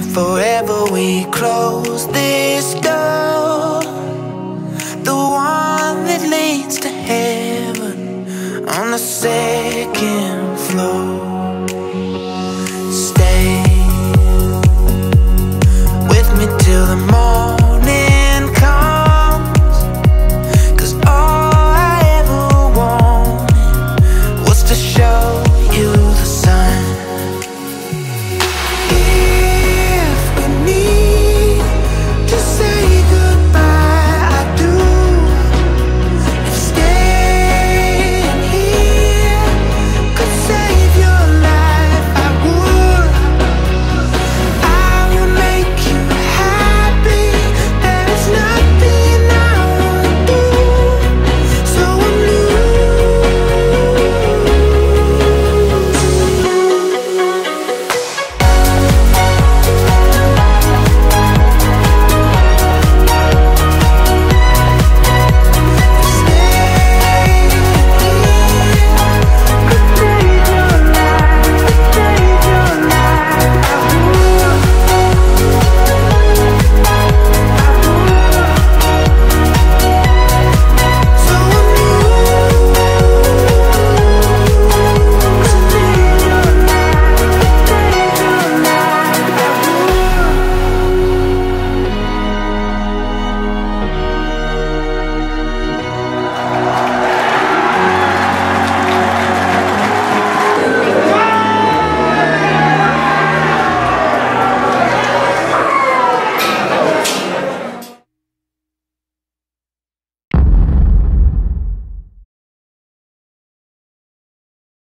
and forever we close this door. The one that leads to heaven on the second floor.